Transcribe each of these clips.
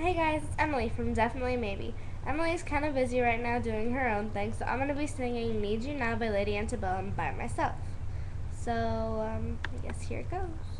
Hey guys, it's Emily from Definitely Maybe. Emily's kind of busy right now doing her own thing, so I'm going to be singing Need You Now by Lady Antebellum by myself. So, um, I guess here it goes.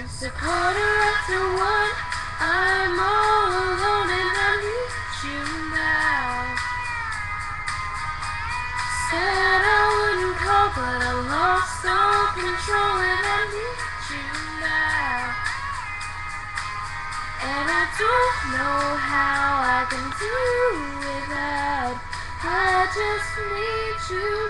It's a quarter after one. I'm all alone and I need you now. Said I wouldn't call, but I lost all control and I need you now. And I don't know how I can do without. I just need you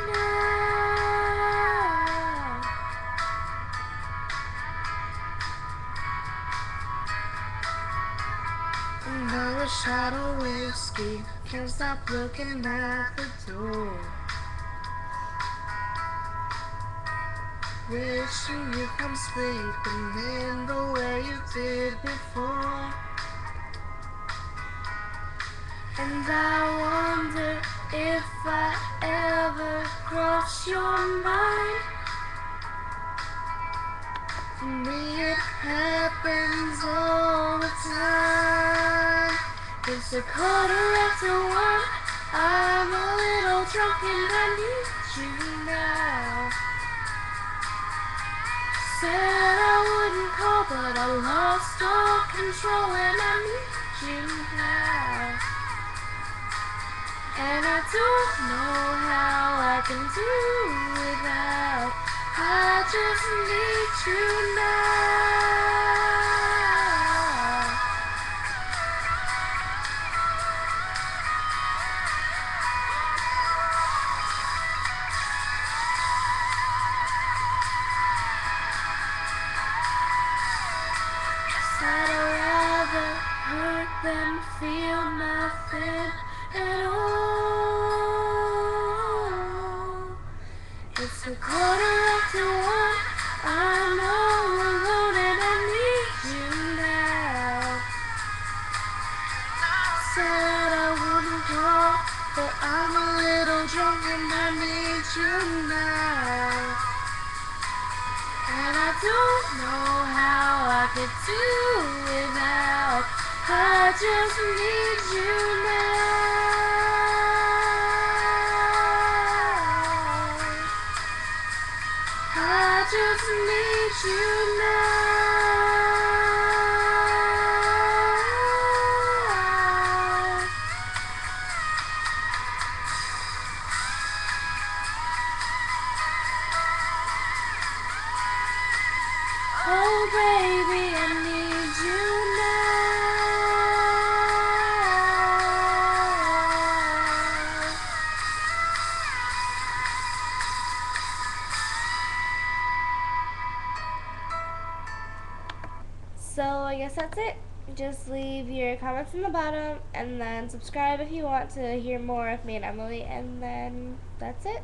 Another shot of whiskey, can't stop looking at the door. Wishing you come sleeping in the way you did before. And I wonder if I ever cross your mind. It's a quarter after one. I'm a little drunk and I need you now. Said I wouldn't call, but I lost all control and I need you now. And I don't know how I can do without. I just need you Guess I'd rather hurt than feel nothing at all. It's a quarter after one. I'm all alone and I need you now. Said I wouldn't call, but I'm a little drunk and I need you now. And I don't know I could do without. I just need you now. I just need you now. Baby, I need you now. So I guess that's it. Just leave your comments in the bottom and then subscribe if you want to hear more of me and Emily and then that's it.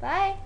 Bye.